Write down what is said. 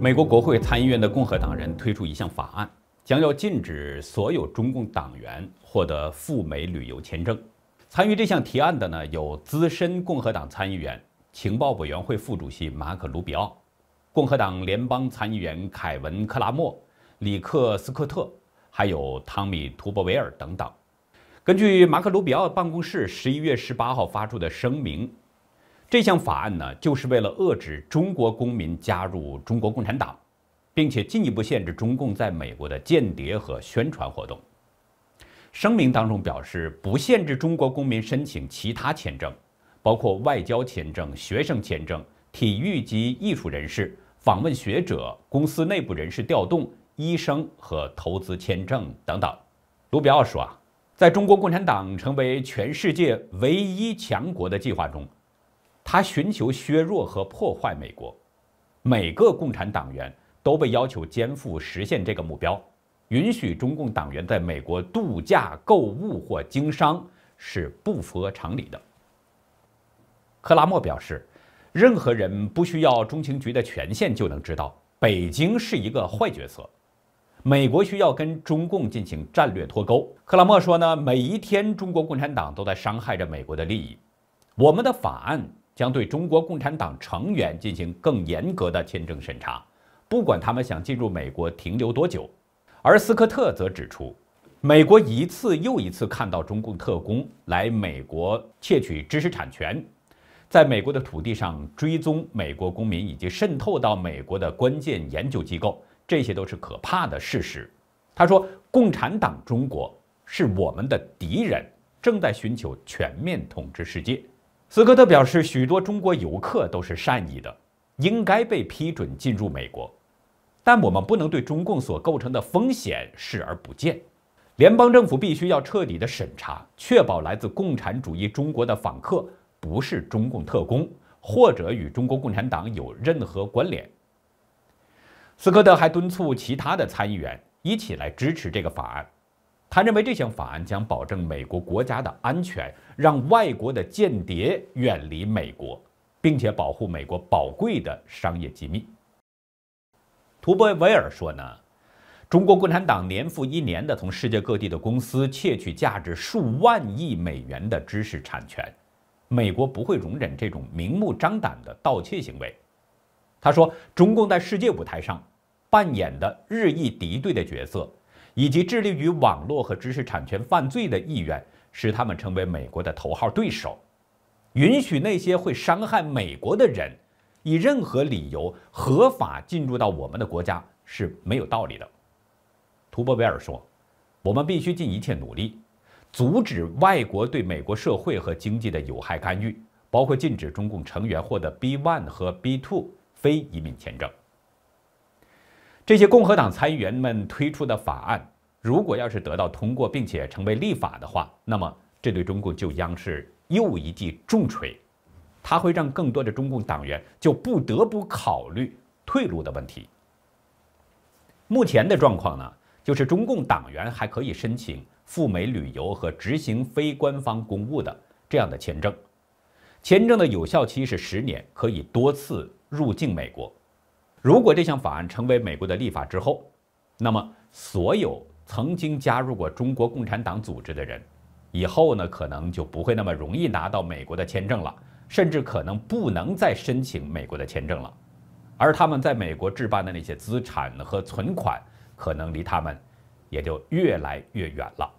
美国国会参议院的共和党人推出一项法案，将要禁止所有中共党员获得赴美旅游签证。参与这项提案的呢，有资深共和党参议员、情报委员会副主席马可·卢比奥，共和党联邦参议员凯文·克拉默、里克·斯科特，还有汤米·图博维尔等等。根据马可·卢比奥办公室十一月十八号发出的声明。这项法案呢，就是为了遏制中国公民加入中国共产党，并且进一步限制中共在美国的间谍和宣传活动。声明当中表示，不限制中国公民申请其他签证，包括外交签证、学生签证、体育及艺术人士、访问学者、公司内部人士调动、医生和投资签证等等。卢比奥说啊，在中国共产党成为全世界唯一强国的计划中。他寻求削弱和破坏美国，每个共产党员都被要求肩负实现这个目标。允许中共党员在美国度假、购物或经商是不符合常理的。克拉默表示，任何人不需要中情局的权限就能知道，北京是一个坏角色，美国需要跟中共进行战略脱钩。克拉默说呢，每一天中国共产党都在伤害着美国的利益，我们的法案。将对中国共产党成员进行更严格的签证审查，不管他们想进入美国停留多久。而斯科特则指出，美国一次又一次看到中共特工来美国窃取知识产权，在美国的土地上追踪美国公民，以及渗透到美国的关键研究机构，这些都是可怕的事实。他说：“共产党中国是我们的敌人，正在寻求全面统治世界。”斯科特表示，许多中国游客都是善意的，应该被批准进入美国，但我们不能对中共所构成的风险视而不见。联邦政府必须要彻底的审查，确保来自共产主义中国的访客不是中共特工，或者与中国共产党有任何关联。斯科特还敦促其他的参议员一起来支持这个法案。他认为这项法案将保证美国国家的安全，让外国的间谍远离美国，并且保护美国宝贵的商业机密。图博维尔说呢，中国共产党年复一年的从世界各地的公司窃取价值数万亿美元的知识产权，美国不会容忍这种明目张胆的盗窃行为。他说，中共在世界舞台上扮演的日益敌对的角色。以及致力于网络和知识产权犯罪的意愿，使他们成为美国的头号对手。允许那些会伤害美国的人，以任何理由合法进入到我们的国家是没有道理的。图波维尔说：“我们必须尽一切努力，阻止外国对美国社会和经济的有害干预，包括禁止中共成员获得 B1 和 B2 非移民签证。”这些共和党参议员们推出的法案，如果要是得到通过并且成为立法的话，那么这对中共就将是又一记重锤，它会让更多的中共党员就不得不考虑退路的问题。目前的状况呢，就是中共党员还可以申请赴美旅游和执行非官方公务的这样的签证，签证的有效期是十年，可以多次入境美国。如果这项法案成为美国的立法之后，那么所有曾经加入过中国共产党组织的人，以后呢可能就不会那么容易拿到美国的签证了，甚至可能不能再申请美国的签证了，而他们在美国置办的那些资产和存款，可能离他们也就越来越远了。